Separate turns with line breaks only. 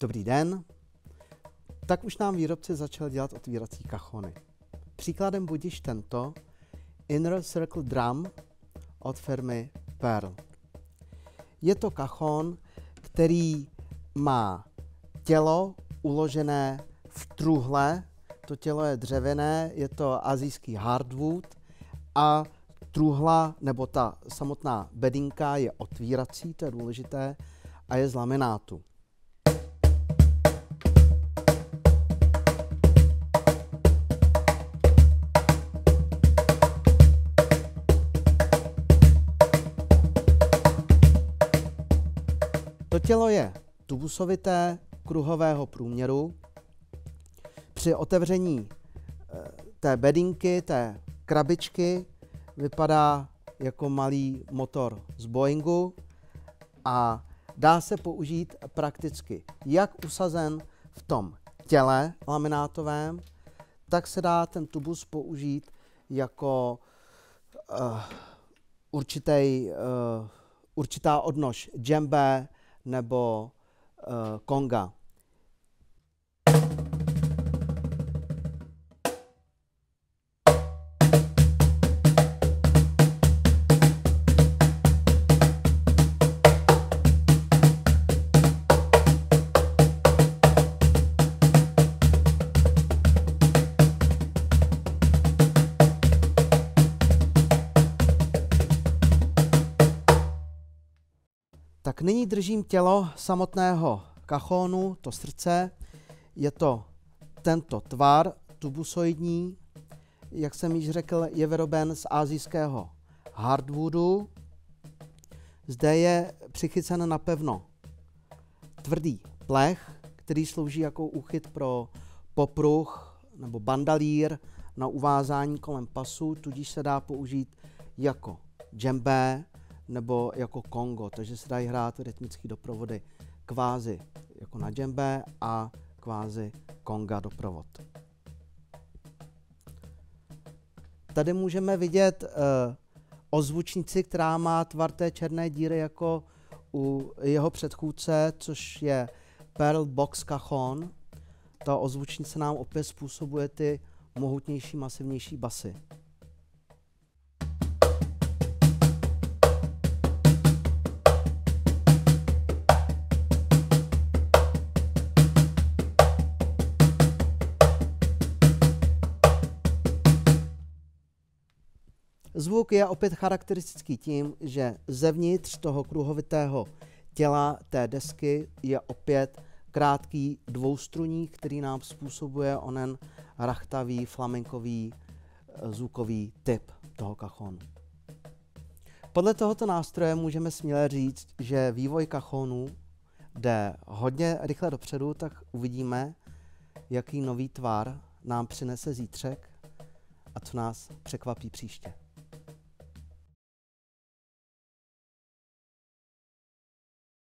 Dobrý den. Tak už nám výrobci začal dělat otvírací kachony. Příkladem budíš tento Inner Circle Drum od firmy Pearl. Je to kachon, který má tělo uložené v truhle, to tělo je dřevěné, je to azijský hardwood a truhla nebo ta samotná bedinka je otvírací, to je důležité, a je z laminátu. To tělo je tubusovité, kruhového průměru. Při otevření eh, té bedinky, té krabičky, vypadá jako malý motor z Boeingu a dá se použít prakticky jak usazen v tom těle laminátovém, tak se dá ten tubus použít jako uh, určitý, uh, určitá odnož džembe nebo uh, konga. Tak nyní držím tělo samotného kachonu, to srdce. Je to tento tvar tubusoidní, jak jsem již řekl, je vyroben z azijského hardwoodu. Zde je přichycen na pevno tvrdý plech, který slouží jako úchyt pro popruh nebo bandalír na uvázání kolem pasu, tudíž se dá použít jako džembé nebo jako kongo, takže se dají hrát rytmické doprovody kvázi jako na džembe a kvázi konga doprovod. Tady můžeme vidět uh, ozvučnici, která má tvar té černé díry jako u jeho předchůdce, což je Pearl Box Cajon. Ta ozvučnice nám opět způsobuje ty mohutnější, masivnější basy. Zvuk je opět charakteristický tím, že zevnitř toho kruhovitého těla té desky je opět krátký dvoustruník, který nám způsobuje onen rachtavý, flamenkový eh, zvukový typ toho kachonu. Podle tohoto nástroje můžeme směle říct, že vývoj kachonu jde hodně rychle dopředu, tak uvidíme, jaký nový tvar nám přinese zítřek a co nás překvapí příště.